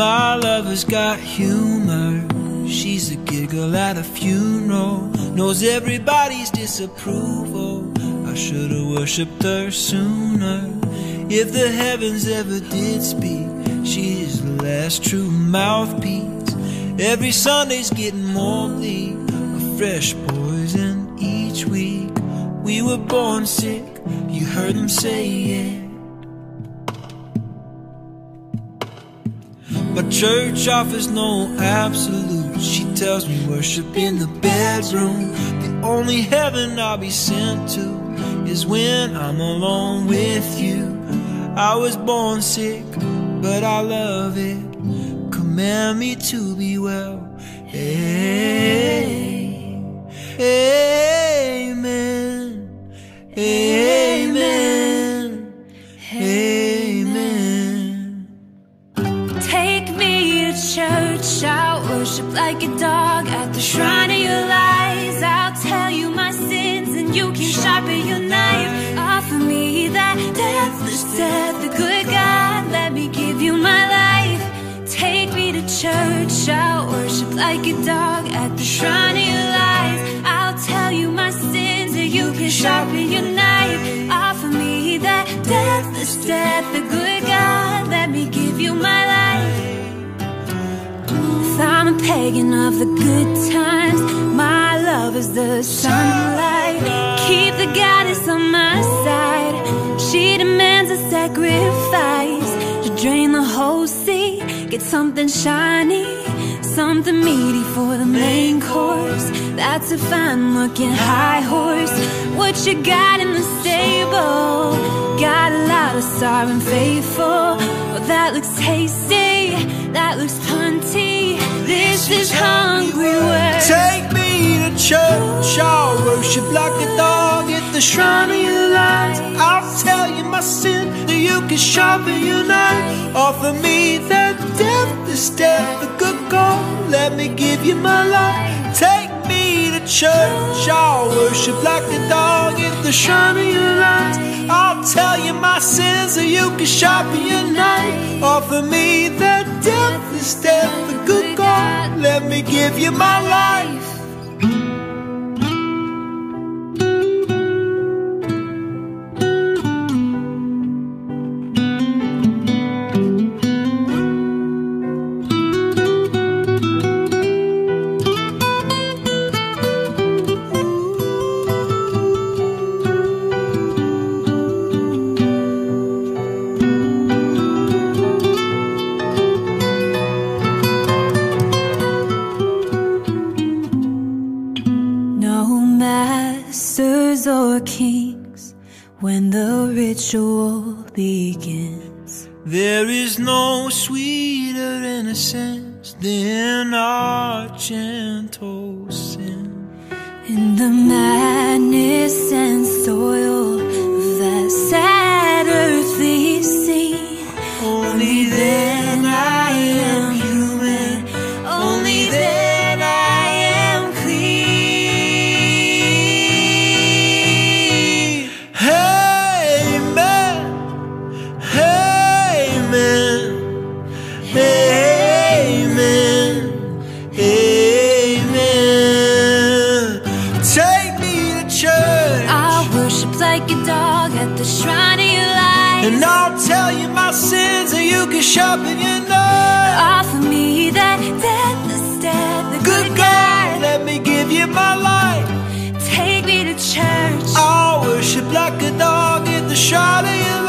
My lover's got humor. She's a giggle at a funeral. Knows everybody's disapproval. I should've worshipped her sooner. If the heavens ever did speak, she's the last true mouthpiece. Every Sunday's getting more bleak. Fresh poison each week. We were born sick. You heard them say it. But church offers no absolute. She tells me worship in the bedroom. The only heaven I'll be sent to is when I'm alone with you. I was born sick, but I love it. Command me to be well. Amen. Amen. Amen. Take me to church, I'll worship like a dog at the shrine of your lies. I'll tell you my sins and you can sharpen your knife. Offer me that deathless death, the good God, let me give you my life. Take me to church, I'll worship like a dog at the shrine deathless death, the good God, let me give you my life. If I'm a pagan of the good times, my love is the sunlight. Keep the goddess on my side. She demands a sacrifice to drain the whole sea. Get something shiny, something meaty for the main course. That's a fine looking high horse. What you got in the stable? Got a lot of faithful. Well, that looks tasty, that looks plenty. This is hungry work. Take me to church, I'll worship like a dog at the shrine of your light. I'll tell you my sin, that you can sharpen your knife. Offer me that death, the good God, let me give you my life. Take me to church, I'll worship like a dog at the shrine so you can sharpen your knife. Offer me deathless death, the good God, let me give you my life. When the ritual begins. There is no sweeter innocence than our gentle sin. In the madness and dog at the shrine of your life. And I'll tell you my sins, and you can sharpen your knife. Offer me that death instead. The good, good God, God, let me give you my life. Take me to church. I'll worship like a dog at the shrine of your life.